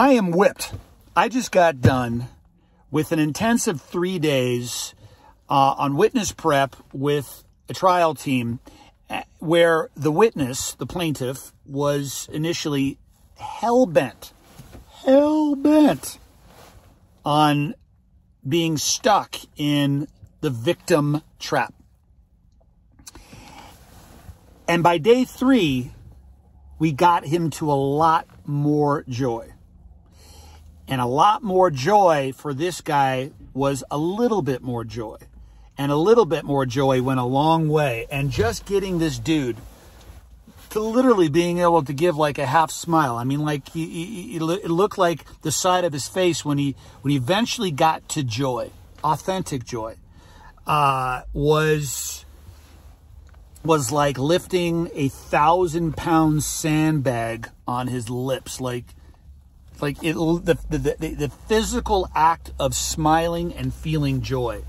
I am whipped. I just got done with an intensive three days uh, on witness prep with a trial team uh, where the witness, the plaintiff, was initially hell bent, hell bent on being stuck in the victim trap. And by day three, we got him to a lot more joy. And a lot more joy for this guy was a little bit more joy. And a little bit more joy went a long way. And just getting this dude to literally being able to give like a half smile. I mean, like he, he, it looked like the side of his face when he when he eventually got to joy, authentic joy, uh, was was like lifting a thousand pound sandbag on his lips, like like it, the, the, the, the physical act of smiling and feeling joy.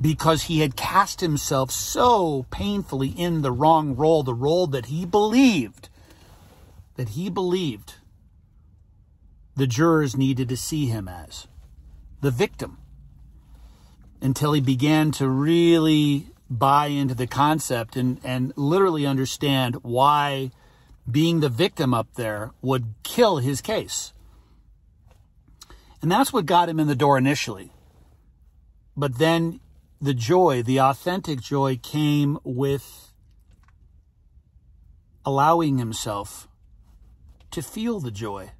Because he had cast himself so painfully in the wrong role, the role that he believed, that he believed the jurors needed to see him as the victim. Until he began to really buy into the concept and, and literally understand why being the victim up there would kill his case. And that's what got him in the door initially. But then the joy, the authentic joy, came with allowing himself to feel the joy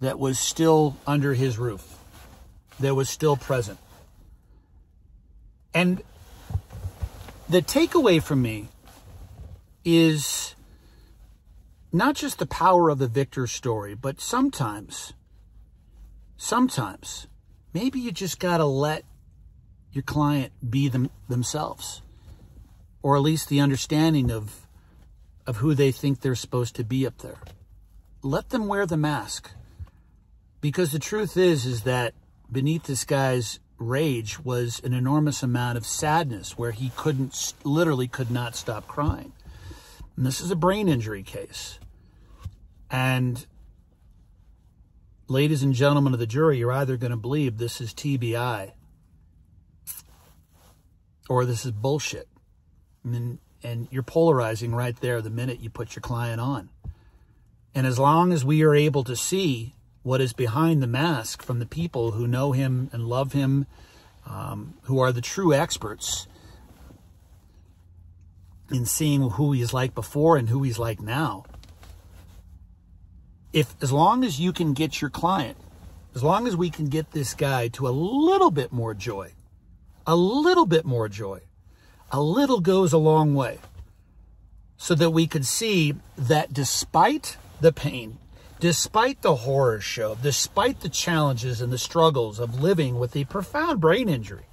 that was still under his roof, that was still present. And the takeaway from me is not just the power of the victor story, but sometimes, sometimes, maybe you just got to let your client be them, themselves, or at least the understanding of, of who they think they're supposed to be up there. Let them wear the mask. Because the truth is, is that beneath this guy's rage was an enormous amount of sadness where he couldn't, literally could not stop crying. And this is a brain injury case. And ladies and gentlemen of the jury, you're either going to believe this is TBI or this is bullshit. And, and you're polarizing right there the minute you put your client on. And as long as we are able to see what is behind the mask from the people who know him and love him, um, who are the true experts in seeing who he's like before and who he's like now. If as long as you can get your client, as long as we can get this guy to a little bit more joy, a little bit more joy, a little goes a long way. So that we could see that despite the pain, despite the horror show, despite the challenges and the struggles of living with a profound brain injury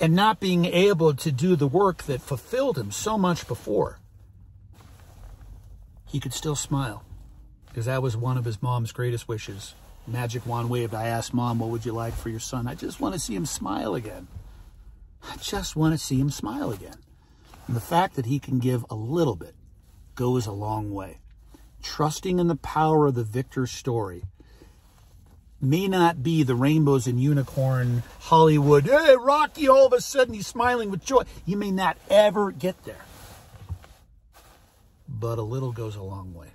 and not being able to do the work that fulfilled him so much before, he could still smile because that was one of his mom's greatest wishes. Magic wand waved. I asked mom, what would you like for your son? I just want to see him smile again. I just want to see him smile again. And the fact that he can give a little bit goes a long way trusting in the power of the victor's story may not be the rainbows and unicorn Hollywood. Hey, Rocky, all of a sudden he's smiling with joy. You may not ever get there. But a little goes a long way.